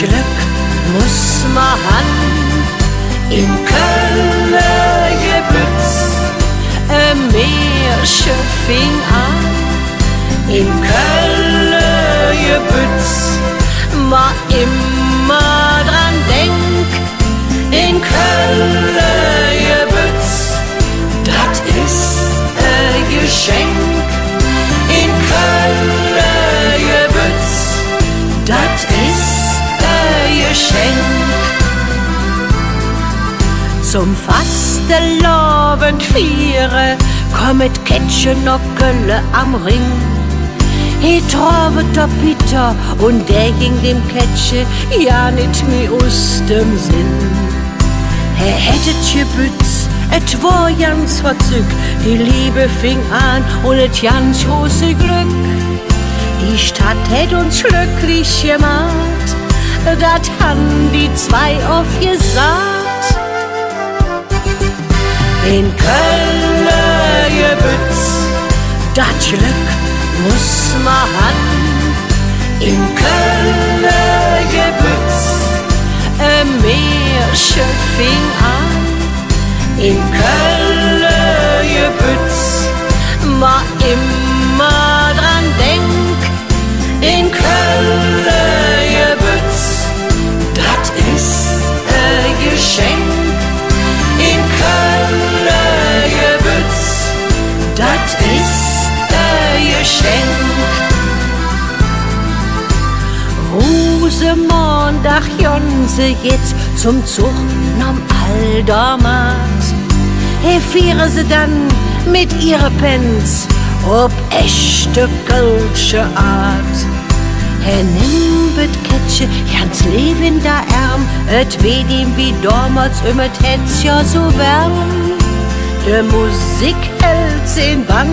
Glück muss man haben. In Köln gebütz, ein Märchen fing an. In Köln gebütz, ma immer Zum Fastelovend viere kommet Ketsche Nockele am Ring. He trove der Peter und der ging dem Ketsche ja nit mehr aus dem Sinn. Er hättet gebütz, et war ganz verzück, die Liebe fing an und et ganz große Glück. Die Stadt hätt uns glücklich gemacht, dat han die zwei aufgesagt. In Köln gebütz, dat Glück muss man han. In Köln gebütz, ein Märchen fing an. In Köln gebütz, ma immer Rosemond, ach Jonse, jetzt zum Zug nom Aldermat. He fiere sie dann mit ihrer Pens, ob echte kölsche Art. Herr Nimbet Ketsche, ganz Leben da Arm, et weh ihm wie damals immer tät's ja so wärm. De Musik hält's in Bann,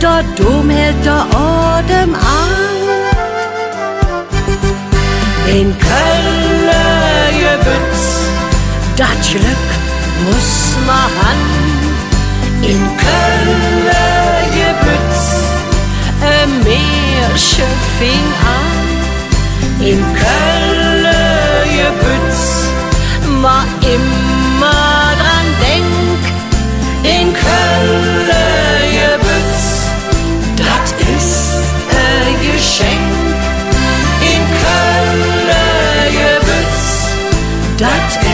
der Dom hält der Odem an. In Köln gebütz, dat Glück muss man han. In Köln Dutch